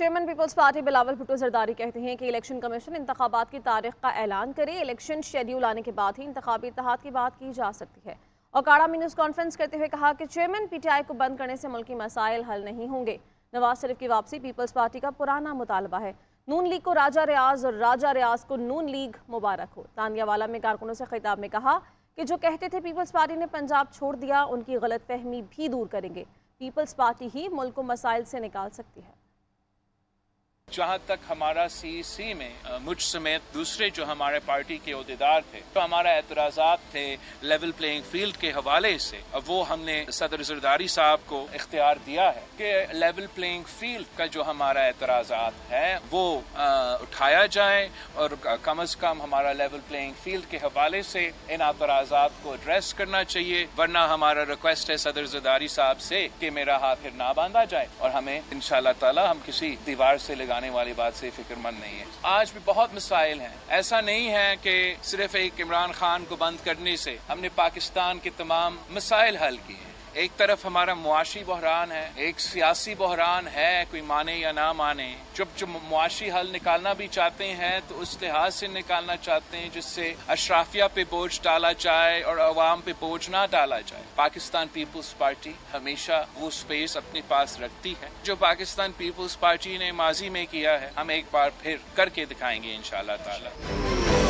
Chairman peoples Party Bilawal Bhutto Zardari कहते हैं कि इलेक्शन कमीशन इंतबात की तारीख का ऐलान करे। इलेक्शन शेड्यूल आने के बाद ही इंतबी इतिहाद की बात की जा सकती है। और काड़ा में न्यूज़ कॉन्फ्रेंस करते हुए कहा कि चेयरमैन पीटीआई को बंद करने से मुल्की मसाइल हल नहीं होंगे। नवाज़ शरीफ की वापसी पीपल्स पार्टी का पुराना मुतालबा है। नून लीग को राजा रियाज और राजा रियाज को नून लीग मुबारक हो। तानियावाला में कारकुनों से खिताब में कहा कि जो कहते थे पीपल्स पार्टी ने पंजाब छोड़ दिया, उनकी गलत फहमी भी दूर करेंगे। पीपल्स पार्टी ही मुल्क को मसाइल से निकाल सकती है। जहाँ तक हमारा सीसी में मुझ समेत दूसरे जो हमारे पार्टी के अहदेदार थे तो हमारा एतराज़ात थे लेवल प्लेइंग फ़ील्ड के हवाले से। वो हमने सदर जरदारी साहब को इख्तियार दिया है कि लेवल प्लेइंग फ़ील्ड का जो हमारा एतराज़ात है वो आ, उठाया जाए और कम अज कम हमारा लेवल प्लेइंग फ़ील्ड के हवाले से इन एतराज़ात को एड्रेस करना चाहिए वरना हमारा रिक्वेस्ट है सदर जरदारी साहब से कि मेरा हाथ फिर ना बांधा जाए और हमें इन ताला हम किसी दीवार से लगा आने वाली बात से फिक्रमंद नहीं है। आज भी बहुत मिसाइल हैं। ऐसा नहीं है कि सिर्फ़ एक इमरान खान को बंद करने से हमने पाकिस्तान के तमाम मिसाइल हल किए एक तरफ़ हमारा मुआशी बहरान है, एक सियासी बहरान है, कोई माने या ना माने। जब जो मुआशी हल निकालना भी चाहते हैं तो उस लिहाज से निकालना चाहते हैं, जिससे अशराफिया पे बोझ डाला जाए और अवाम पे बोझ ना डाला जाए। पाकिस्तान पीपल्स पार्टी हमेशा वो स्पेस अपने पास रखती है। जो पाकिस्तान पीपल्स पार्टी ने माजी में किया है, हम एक बार फिर करके दिखाएँगे इन ताला।